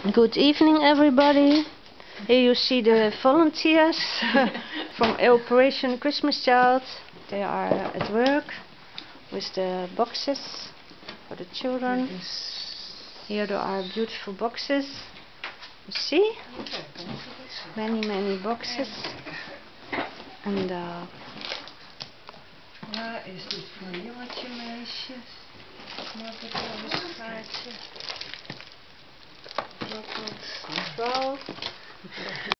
Good evening, everybody. Here you see the volunteers from Operation Christmas Child. They are at work with the boxes for the children. Here there are beautiful boxes. You see? Many, many boxes. And uh, is dit voor jongetje? Mag ik wel rolls.